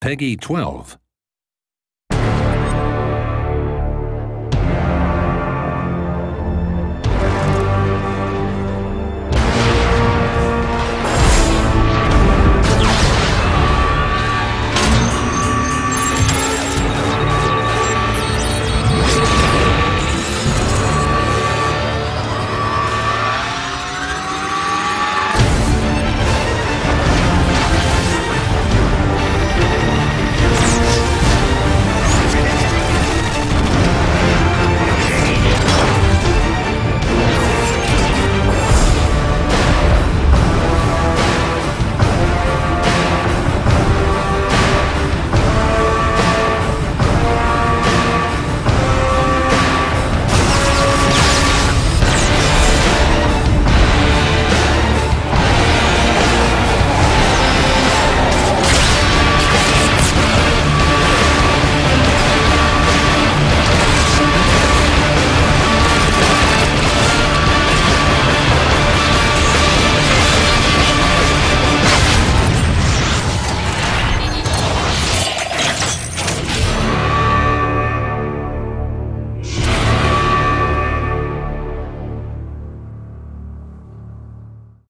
Peggy 12.